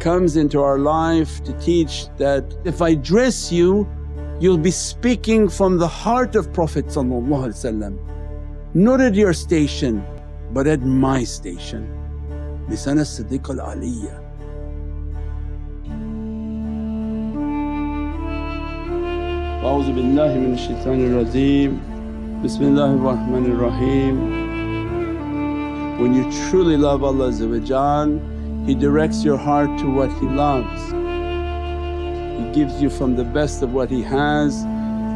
comes into our life to teach that if I dress you you'll be speaking from the heart of Prophet not at your station but at my station. Lisan as-Siddiq al-Aliyya. A'udhu billahi minash shaitanir rajeem. Bismillahir Rahmanir Rahim. When you truly love Allah He directs your heart to what He loves. He gives you from the best of what He has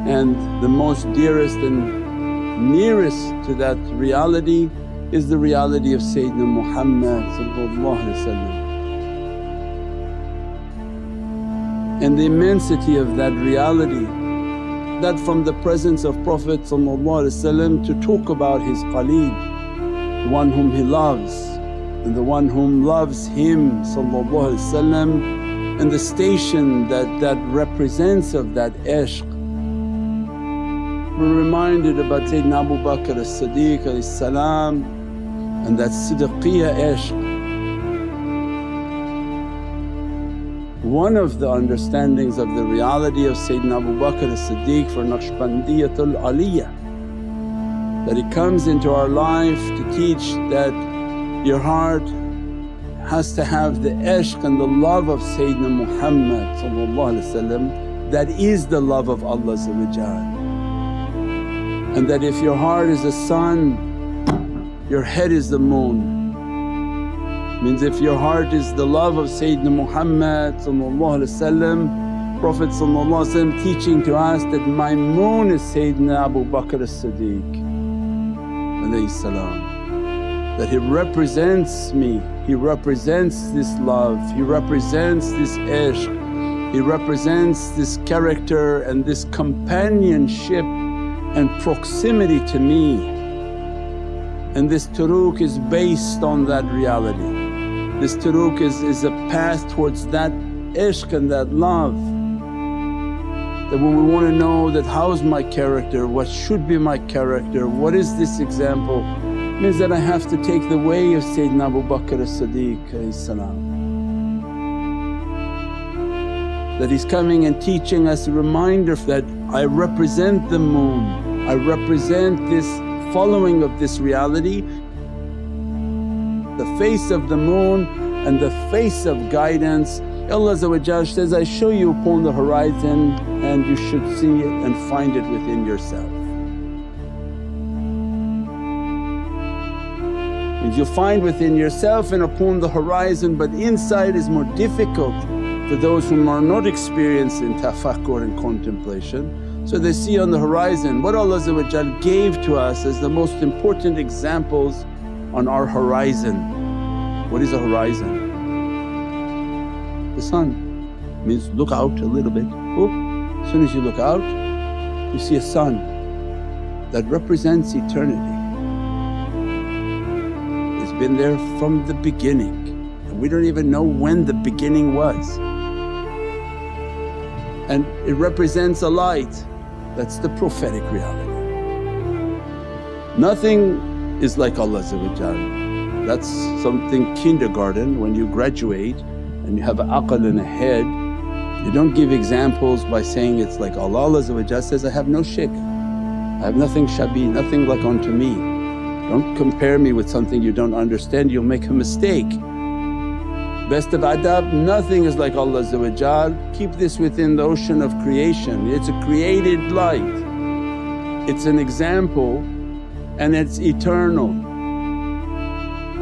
and the most dearest and nearest to that reality is the reality of Sayyidina Muhammad and the immensity of that reality that from the presence of Prophet to talk about his Khalil, the one whom he loves and the one whom loves him and the station that that represents of that ishq. We're reminded about Sayyidina Abu Bakr as-Siddiq and that Siddiqiyya ishq one of the understandings of the reality of Sayyidina Abu Bakr as-Siddiq for Naqshbandiyatul Aliyah that he comes into our life to teach that your heart has to have the ishq and the love of Sayyidina Muhammad that is the love of Allah and that if your heart is a sun, your head is the moon. Means if your heart is the love of Sayyidina Muhammad Prophet teaching to us that my moon is Sayyidina Abu Bakr as-Siddiq that he represents me, he represents this love, he represents this ishq, he represents this character and this companionship and proximity to me and this turuq is based on that reality. This turuq is, is a path towards that ishq and that love. That when we want to know that how's my character, what should be my character, what is this example, means that I have to take the way of Sayyidina Abu Bakr as-Siddiq that he's coming and teaching us a reminder that I represent the moon, I represent this following of this reality the face of the moon and the face of guidance. Allah says, I show you upon the horizon and you should see it and find it within yourself. You'll find within yourself and upon the horizon but inside is more difficult for those whom are not experienced in tafakkur and contemplation. So they see on the horizon what Allah gave to us as the most important examples on our horizon. What is a horizon? The sun means look out a little bit. Oh, as soon as you look out you see a sun that represents eternity. Been there from the beginning and we don't even know when the beginning was. And it represents a light that's the prophetic reality. Nothing is like Allah That's something kindergarten when you graduate and you have aql in a head you don't give examples by saying it's like Allah. Allah says, I have no shik, I have nothing shabi, nothing like unto me. Don't compare me with something you don't understand, you'll make a mistake. Best of adab, nothing is like Allah keep this within the ocean of creation, it's a created light. It's an example and it's eternal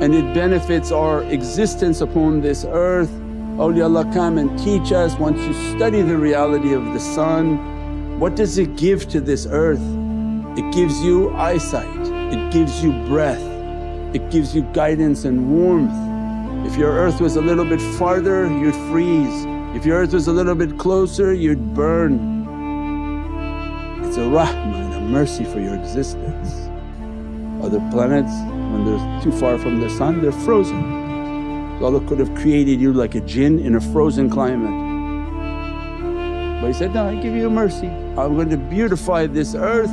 and it benefits our existence upon this earth. Awliyaullah come and teach us once you study the reality of the sun, what does it give to this earth? It gives you eyesight, it gives you breath, it gives you guidance and warmth. If your earth was a little bit farther you'd freeze, if your earth was a little bit closer you'd burn. It's a rahmah and a mercy for your existence. Other planets when they're too far from the sun they're frozen. So Allah could have created you like a jinn in a frozen climate. But He said, no I give you a mercy, I'm going to beautify this earth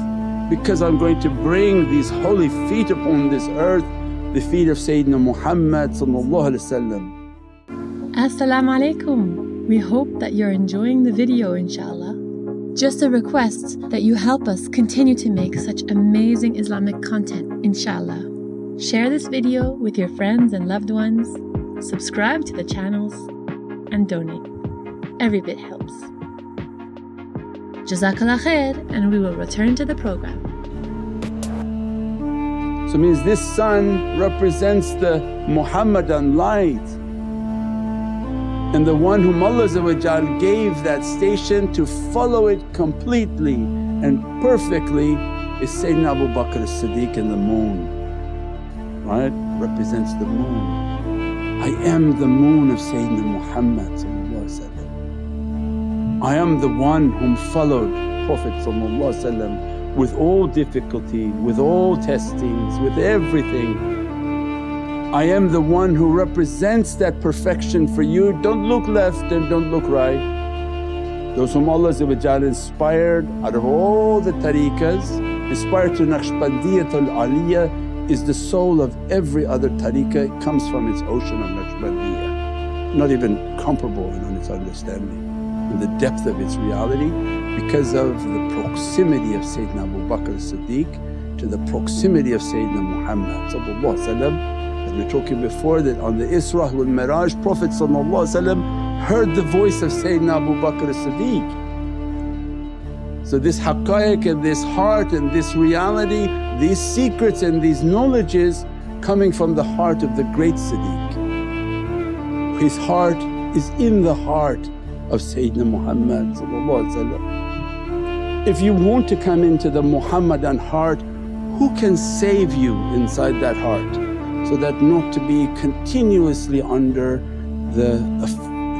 because I'm going to bring these holy feet upon this earth, the feet of Sayyidina Muhammad Assalamu alaikum. We hope that you're enjoying the video inshallah. Just a request that you help us continue to make such amazing Islamic content inshallah. Share this video with your friends and loved ones, subscribe to the channels and donate. Every bit helps. Jazakallah khair and we will return to the program. So means this sun represents the Muhammadan light and the one whom Allah gave that station to follow it completely and perfectly is Sayyidina Abu Bakr as-Siddiq and the moon, right? Represents the moon. I am the moon of Sayyidina Muhammad I am the one whom followed Prophet with all difficulty, with all testings, with everything. I am the one who represents that perfection for you, don't look left and don't look right. Those whom Allah inspired out of all the tariqas, inspired to Naqshbandiyatul Aliyah is the soul of every other tariqah, it comes from its ocean of Naqshbandiyah, not even comparable in its understanding the depth of its reality because of the proximity of Sayyidina Abu Bakr as-Siddiq to the proximity of Sayyidina Muhammad as we were talking before that on the Isra wal Miraj Prophet heard the voice of Sayyidina Abu Bakr as-Siddiq. So this haqqaiq and this heart and this reality, these secrets and these knowledges coming from the heart of the great Siddiq. His heart is in the heart of Sayyidina Muhammad If you want to come into the Muhammadan heart, who can save you inside that heart so that not to be continuously under the,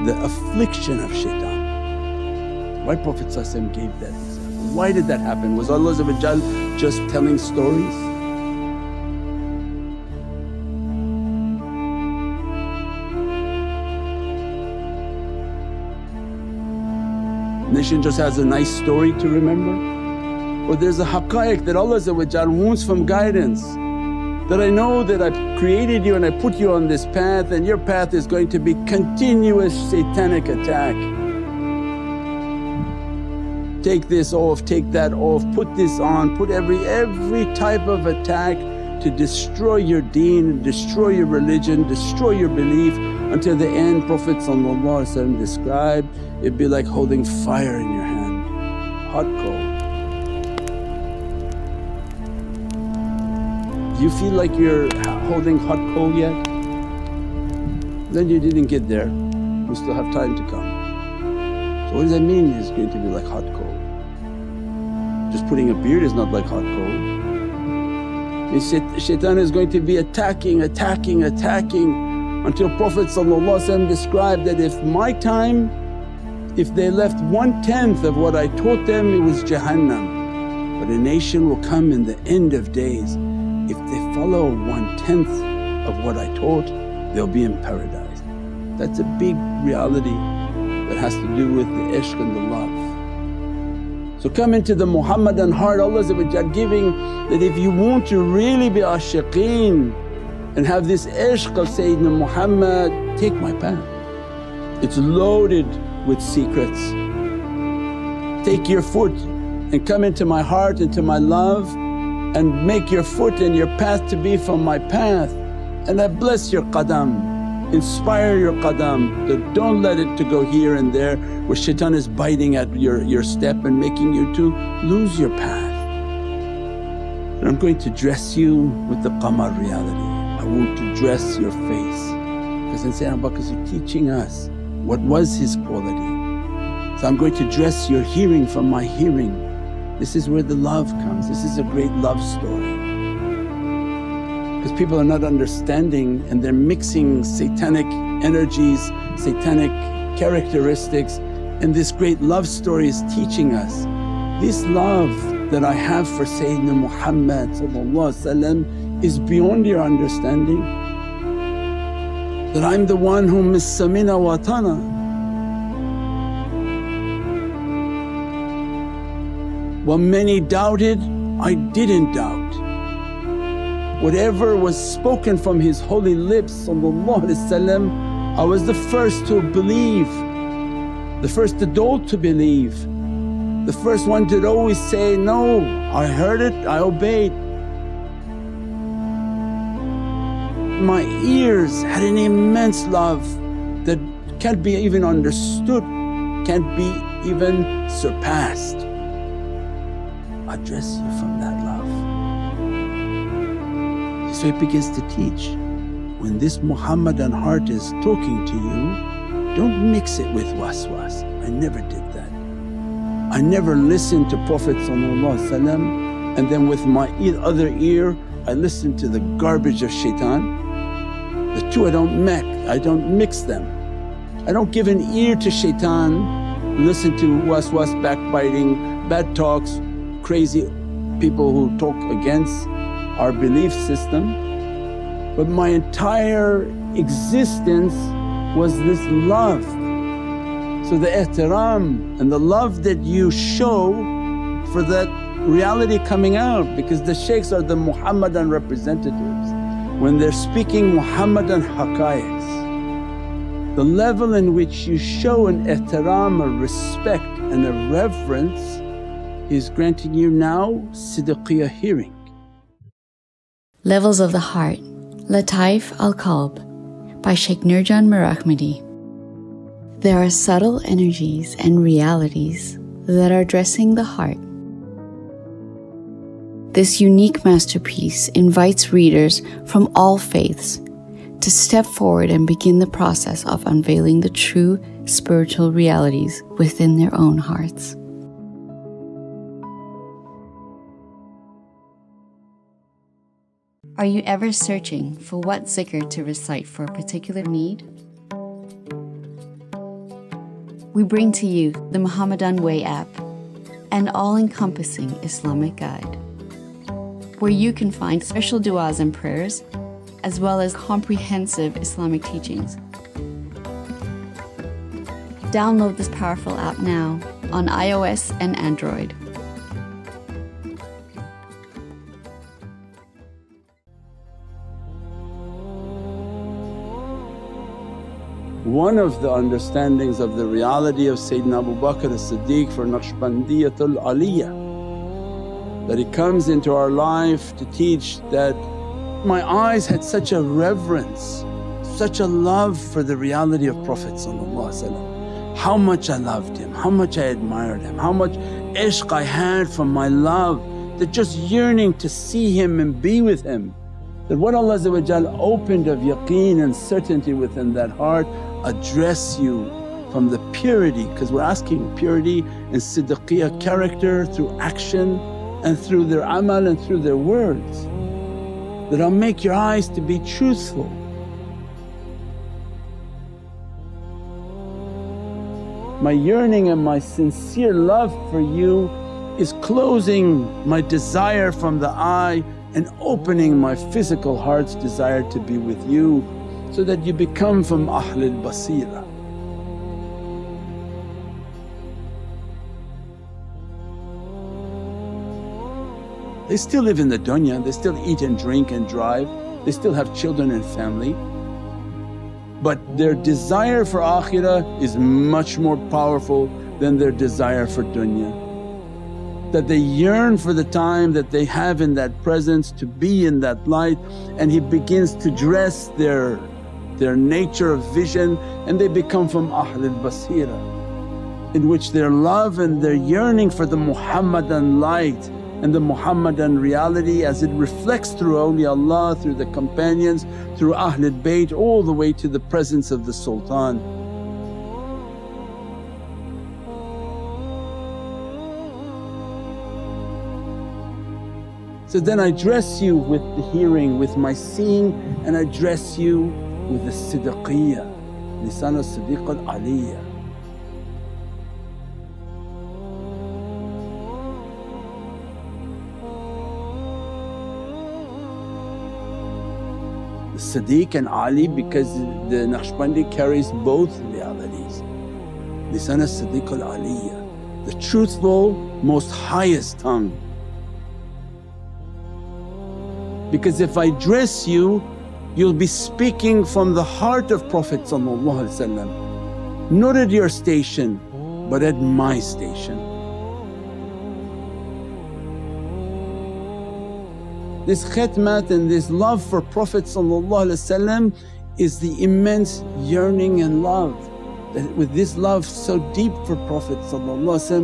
the affliction of shaitan. Why Prophet gave that Why did that happen? Was Allah just telling stories? Nation just has a nice story to remember? Or there's a haqqaiq that Allah wants from guidance that I know that I've created you and I put you on this path and your path is going to be continuous satanic attack. Take this off, take that off, put this on, put every every type of attack to destroy your deen, destroy your religion, destroy your belief until the end Prophet described it'd be like holding fire in your hand, hot coal. Do you feel like you're holding hot coal yet? Then you didn't get there, you still have time to come. So what does that mean it's going to be like hot coal? Just putting a beard is not like hot coal. Shaitan is going to be attacking, attacking, attacking until Prophet described that if my time, if they left one tenth of what I taught them it was Jahannam. But a nation will come in the end of days, if they follow one tenth of what I taught they'll be in paradise. That's a big reality that has to do with the ishq and the love. So come into the Muhammadan heart Allah giving that if you want to really be ashiqeen and have this ishq of Sayyidina Muhammad, take my path. It's loaded with secrets. Take your foot and come into my heart, into my love and make your foot and your path to be from my path and I bless your qadam, inspire your qadam that don't let it to go here and there where shaitan is biting at your, your step and making you to lose your path. And I'm going to dress you with the qamar reality. I want to dress your face because in Sayyidina Abu is teaching us what was his quality. So I'm going to dress your hearing from my hearing. This is where the love comes, this is a great love story. Because people are not understanding and they're mixing satanic energies, satanic characteristics and this great love story is teaching us. This love that I have for Sayyidina Muhammad is beyond your understanding. That I'm the one who is Sami'na wa ata'na. When many doubted, I didn't doubt. Whatever was spoken from his holy lips I was the first to believe, the first adult to believe, the first one to always say, no, I heard it, I obeyed. My ears had an immense love that can't be even understood, can't be even surpassed. I dress you from that love. So it begins to teach when this Muhammadan heart is talking to you, don't mix it with waswas. I never did that. I never listened to Prophet and then with my other ear I listened to the garbage of shaitan. The two I don't mix, I don't mix them. I don't give an ear to shaitan, listen to waswas, backbiting, bad talks, crazy people who talk against our belief system. But my entire existence was this love. So the ihtiram and the love that you show for that reality coming out because the shaykhs are the Muhammadan representatives. When they're speaking Muhammadan haqqaiqs, the level in which you show an ihtiram, a respect and a reverence is granting you now siddiqiyah hearing. Levels of the Heart Lataif al Qalb by Sheikh Nurjan Mirahmadi. There are subtle energies and realities that are dressing the heart. This unique masterpiece invites readers from all faiths to step forward and begin the process of unveiling the true spiritual realities within their own hearts. Are you ever searching for what zikr to recite for a particular need? We bring to you the Muhammadan Way app, an all encompassing Islamic guide, where you can find special du'as and prayers, as well as comprehensive Islamic teachings. Download this powerful app now on iOS and Android. One of the understandings of the reality of Sayyidina Abu Bakr as-Siddiq for Naqshbandiyatul Aliyah that he comes into our life to teach that my eyes had such a reverence, such a love for the reality of Prophet how much I loved him, how much I admired him, how much ishq I had from my love that just yearning to see him and be with him. That what Allah opened of yaqeen and certainty within that heart address you from the purity because we're asking purity and siddiqiyah character through action and through their amal and through their words. That I'll make your eyes to be truthful. My yearning and my sincere love for you is closing my desire from the eye and opening my physical heart's desire to be with you so that you become from Ahlul Basira. They still live in the dunya, they still eat and drink and drive, they still have children and family. But their desire for akhirah is much more powerful than their desire for dunya. That they yearn for the time that they have in that presence to be in that light and He begins to dress their their nature of vision and they become from Ahlul Basira in which their love and their yearning for the Muhammadan light and the Muhammadan reality as it reflects through awliyaullah, through the companions, through Ahlul Bayt all the way to the presence of the Sultan. So then I dress you with the hearing, with my seeing and I dress you with the siddiqiyya, lisan al-siddiq al-aliyya. Siddiq and Ali because the Naqshbandi carries both realities. Lisan al-Siddiq al-aliyya, the truthful most highest tongue. Because if I dress you You'll be speaking from the heart of Prophet not at your station but at my station. This khidmat and this love for Prophet is the immense yearning and love that with this love so deep for Prophet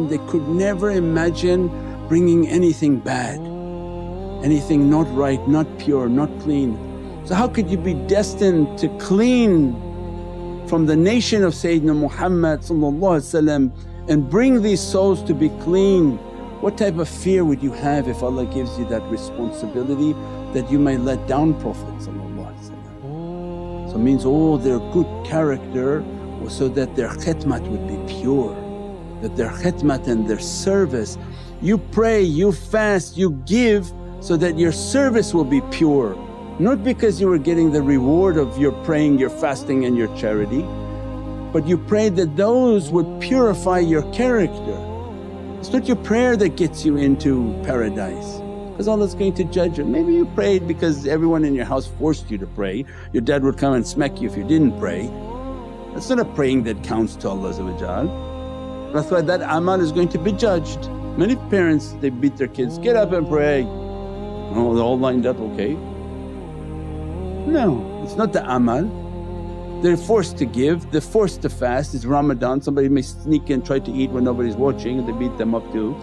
they could never imagine bringing anything bad, anything not right, not pure, not clean. So how could you be destined to clean from the nation of Sayyidina Muhammad and bring these souls to be clean? What type of fear would you have if Allah gives you that responsibility that you may let down Prophet So it means all their good character was so that their khidmat would be pure, that their khidmat and their service you pray, you fast, you give so that your service will be pure not because you were getting the reward of your praying, your fasting and your charity but you prayed that those would purify your character. It's not your prayer that gets you into paradise because Allah's going to judge you. Maybe you prayed because everyone in your house forced you to pray, your dad would come and smack you if you didn't pray. That's not a praying that counts to Allah That's why that amal is going to be judged. Many parents they beat their kids, get up and pray. Oh they're all lined up, okay. No, it's not the amal. They're forced to give, they're forced to fast. It's Ramadan, somebody may sneak in try to eat when nobody's watching and they beat them up too.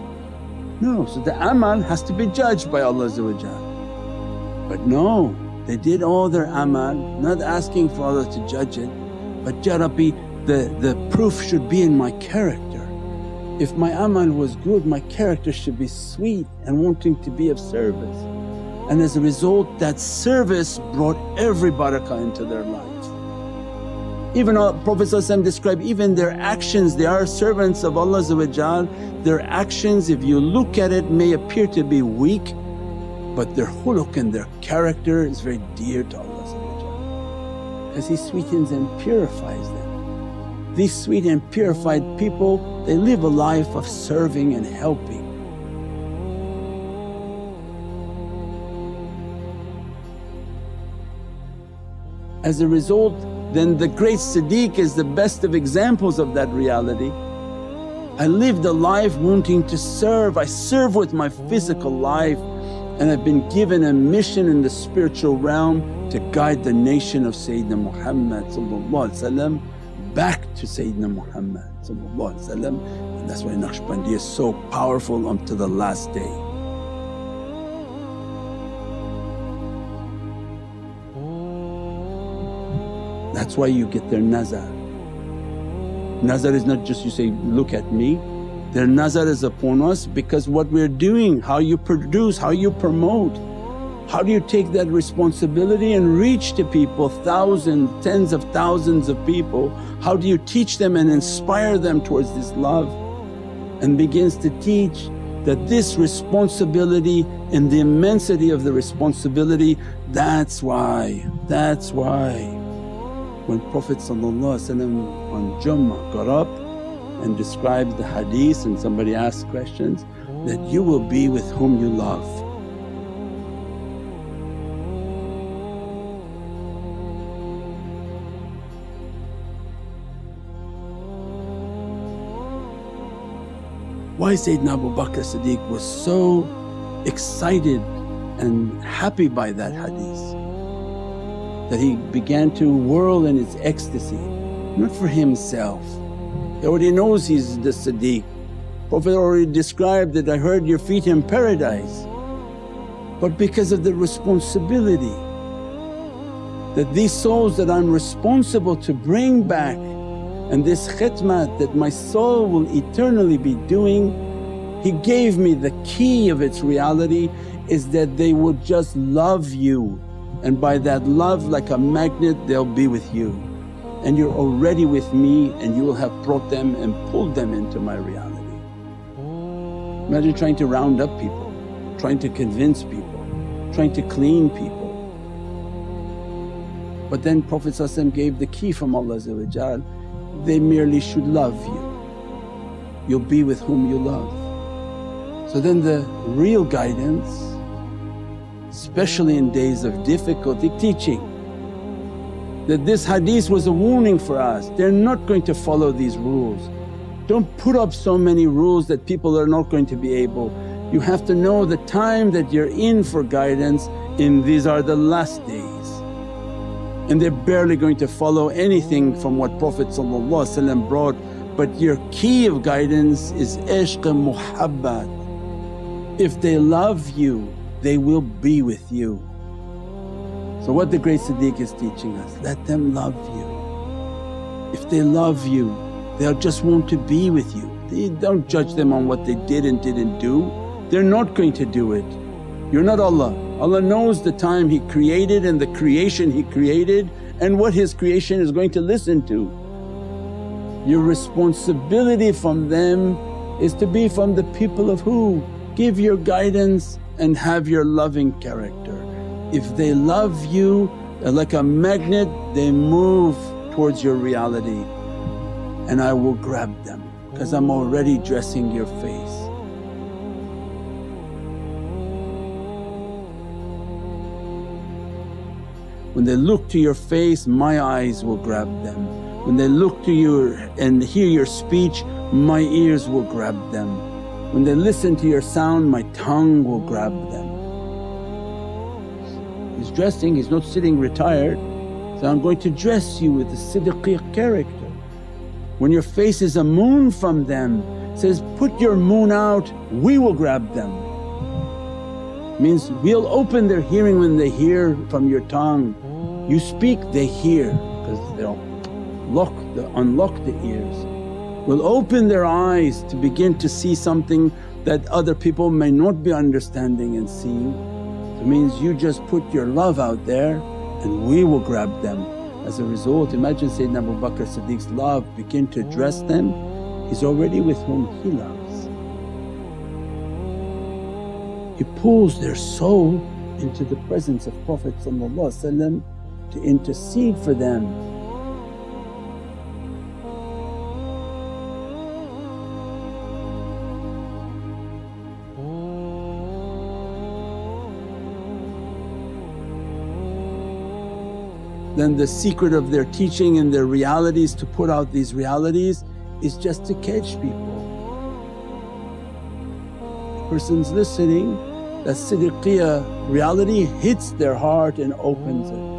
No, so the amal has to be judged by Allah But no, they did all their amal not asking for Allah to judge it but, Ya Rabbi the, the proof should be in my character. If my amal was good my character should be sweet and wanting to be of service. And as a result that service brought every barakah into their life. Even Prophet described even their actions, they are servants of Allah their actions if you look at it may appear to be weak but their khuluq and their character is very dear to Allah because He sweetens and purifies them. These sweet and purified people they live a life of serving and helping. As a result then the great Siddiq is the best of examples of that reality. I lived a life wanting to serve, I serve with my physical life and I've been given a mission in the spiritual realm to guide the nation of Sayyidina Muhammad back to Sayyidina Muhammad and that's why Naqshbandi is so powerful up to the last day. That's why you get their nazar. Nazar is not just you say, look at me, their nazar is upon us because what we're doing, how you produce, how you promote. How do you take that responsibility and reach to people, thousands, tens of thousands of people? How do you teach them and inspire them towards this love? And begins to teach that this responsibility and the immensity of the responsibility, that's why, that's why when Prophet on Jummah got up and described the hadith and somebody asked questions that, you will be with whom you love. Why Sayyidina Abu Bakr Siddiq was so excited and happy by that hadith that he began to whirl in his ecstasy, not for himself. He already knows he's the Siddiq. Prophet already described that, I heard your feet in paradise. But because of the responsibility that these souls that I'm responsible to bring back and this khidmat that my soul will eternally be doing, He gave me the key of its reality is that they would just love you and by that love like a magnet they'll be with you and you're already with me and you will have brought them and pulled them into my reality. Imagine trying to round up people, trying to convince people, trying to clean people. But then Prophet gave the key from Allah they merely should love you, you'll be with whom you love. So then the real guidance especially in days of difficulty teaching. that this hadith was a warning for us. They're not going to follow these rules. Don't put up so many rules that people are not going to be able. You have to know the time that you're in for guidance in these are the last days and they're barely going to follow anything from what Prophet brought. But your key of guidance is ishq and muhabbat. If they love you, they will be with you. So, what the great Siddiq is teaching us let them love you. If they love you, they'll just want to be with you. They don't judge them on what they did and didn't do, they're not going to do it. You're not Allah. Allah knows the time He created and the creation He created and what His creation is going to listen to. Your responsibility from them is to be from the people of who? Give your guidance and have your loving character. If they love you uh, like a magnet they move towards your reality and I will grab them because I'm already dressing your face. When they look to your face my eyes will grab them. When they look to you and hear your speech my ears will grab them. When they listen to your sound my tongue will grab them. He's dressing, he's not sitting retired. So, I'm going to dress you with the siddiqi character. When your face is a moon from them, says, put your moon out, we will grab them. Means we'll open their hearing when they hear from your tongue. You speak, they hear because they'll lock the, unlock the ears. Will open their eyes to begin to see something that other people may not be understanding and seeing. It means you just put your love out there and we will grab them. As a result imagine Sayyidina Abu Bakr Siddiq's love begin to address them, he's already with whom he loves. He pulls their soul into the presence of Prophet to intercede for them. Then the secret of their teaching and their realities to put out these realities is just to catch people. Person's listening, that siddiqiyya reality hits their heart and opens it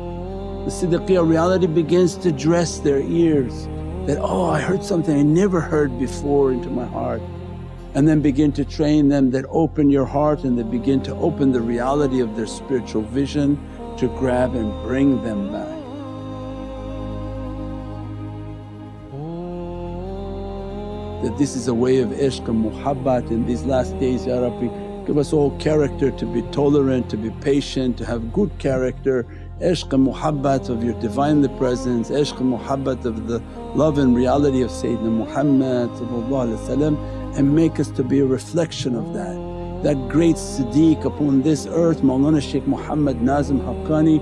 the siddiqiyya reality begins to dress their ears that, oh I heard something I never heard before into my heart and then begin to train them that open your heart and they begin to open the reality of their spiritual vision to grab and bring them back. That this is a way of ishq and muhabbat in these last days, Ya Rabbi. Give us all character to be tolerant, to be patient, to have good character. Ishq and muhabbat of your Divinely Presence, ishq and muhabbat of the love and reality of Sayyidina Muhammad and make us to be a reflection of that. That great Siddiq upon this earth Mawlana Shaykh Muhammad Nazim Haqqani.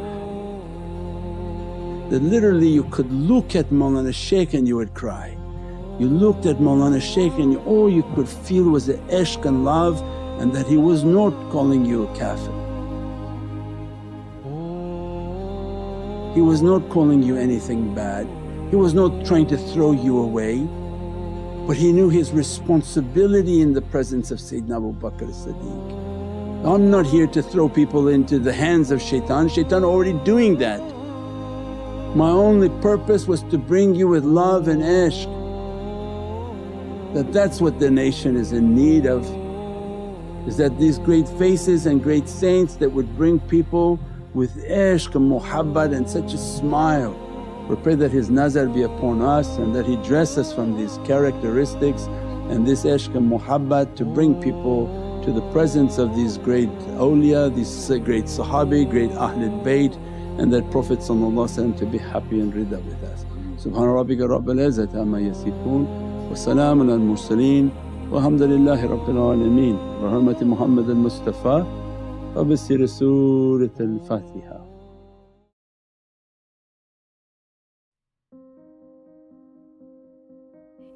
That literally you could look at Mawlana Shaykh and you would cry. You looked at Mawlana Shaykh and all you could feel was the ishq and love and that he was not calling you a kafir. He was not calling you anything bad, he was not trying to throw you away but he knew his responsibility in the presence of Sayyidina Abu Bakr as-Siddiq. I'm not here to throw people into the hands of shaitan, shaitan already doing that. My only purpose was to bring you with love and ishq that that's what the nation is in need of is that these great faces and great saints that would bring people with ishq and muhabbat and such a smile. We pray that His nazar be upon us and that He dress us from these characteristics and this ishq and muhabbat to bring people to the presence of these great awliya, these great sahabi, great Ahlul Bayt and that Prophet to be happy and rida with us. Subhana rabbika rabbil izzati amma yasifoon wa salaamun al mursaleen walhamdulillahi rabbil alameen bi hurmati Muhammad al-Mustafa وبسر سورة الفاتحة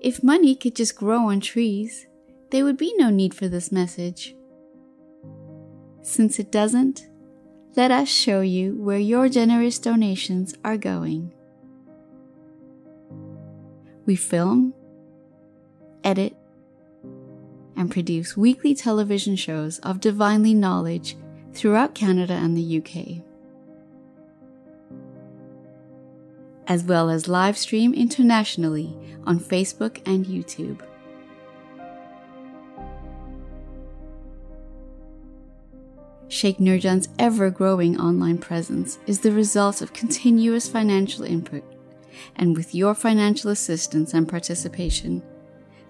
If money could just grow on trees, there would be no need for this message. Since it doesn't, let us show you where your generous donations are going. We film, edit, and produce weekly television shows of divinely knowledge throughout Canada and the UK, as well as live stream internationally on Facebook and YouTube. Sheikh Nurjan's ever growing online presence is the result of continuous financial input, and with your financial assistance and participation,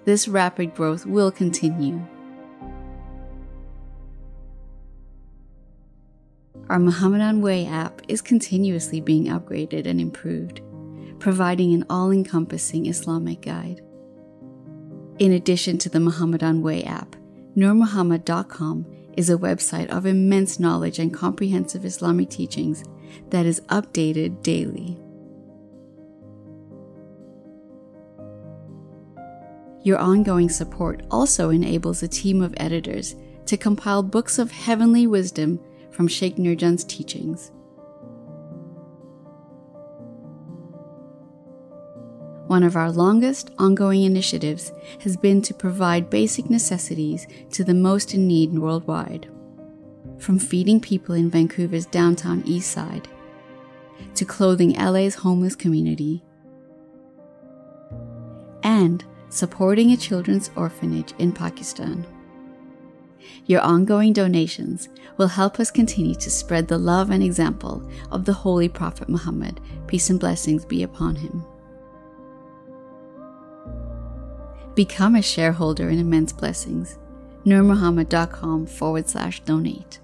this rapid growth will continue. Our Muhammadan Way app is continuously being upgraded and improved, providing an all encompassing Islamic guide. In addition to the Muhammadan Way app, NurMuhammad.com is a website of immense knowledge and comprehensive Islamic teachings that is updated daily. Your ongoing support also enables a team of editors to compile books of heavenly wisdom from Sheikh Nurjan's teachings. One of our longest ongoing initiatives has been to provide basic necessities to the most in need worldwide. From feeding people in Vancouver's downtown east side, to clothing LA's homeless community, and supporting a children's orphanage in Pakistan. Your ongoing donations will help us continue to spread the love and example of the Holy Prophet Muhammad, peace and blessings be upon him. Become a shareholder in Immense Blessings. NurMuhammad.com forward slash donate.